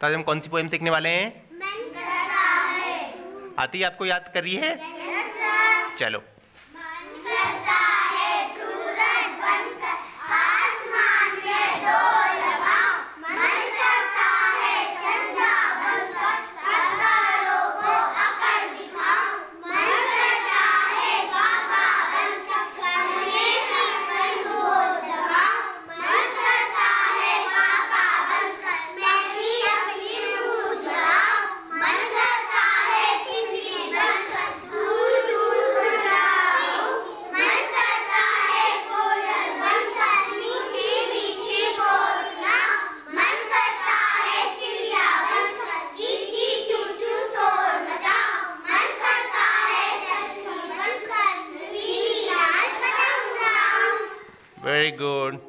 तो आज हम कौन सी पोएम सीखने वाले हैं? है। आती है आपको याद कर रही है? Yes, चलो। Very good.